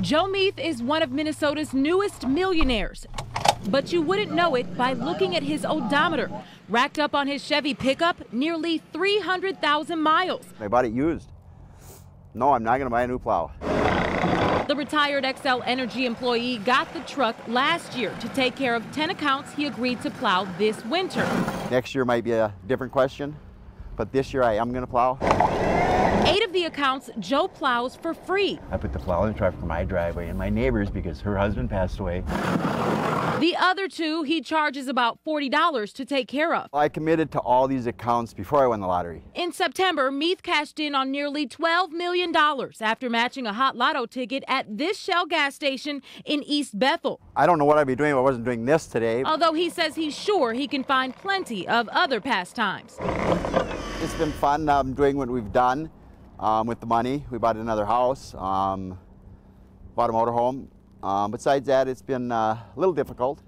Joe Meath is one of Minnesota's newest millionaires. But you wouldn't know it by looking at his odometer. Racked up on his Chevy pickup, nearly 300,000 miles. I bought it used. No, I'm not going to buy a new plow. The retired Xcel Energy employee got the truck last year to take care of 10 accounts he agreed to plow this winter. Next year might be a different question, but this year I am going to plow. Eight of the accounts Joe plows for free. I put the plow in the truck for my driveway and my neighbor's because her husband passed away. The other two he charges about $40 to take care of. I committed to all these accounts before I won the lottery. In September, Meath cashed in on nearly $12 million after matching a hot lotto ticket at this Shell gas station in East Bethel. I don't know what I'd be doing if I wasn't doing this today. Although he says he's sure he can find plenty of other pastimes. It's been fun um, doing what we've done um, with the money. We bought another house, um, bought a motorhome. Um, besides that, it's been uh, a little difficult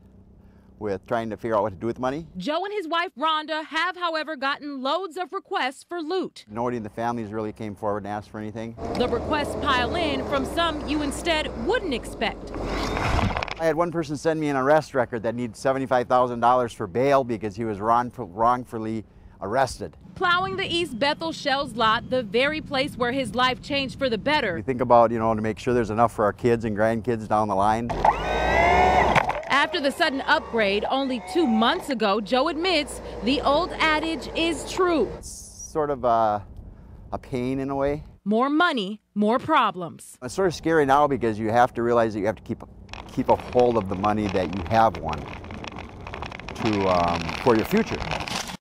with trying to figure out what to do with the money. Joe and his wife Rhonda have, however, gotten loads of requests for loot. Nobody in the families really came forward and asked for anything. The requests pile in from some you instead wouldn't expect. I had one person send me an arrest record that needs $75,000 for bail because he was wrongful, wrongfully arrested. Plowing the East Bethel Shells lot, the very place where his life changed for the better. We think about, you know, to make sure there's enough for our kids and grandkids down the line. After the sudden upgrade only two months ago, Joe admits the old adage is true. It's sort of a, a pain in a way. More money, more problems. It's sort of scary now because you have to realize that you have to keep keep a hold of the money that you have won to um, for your future.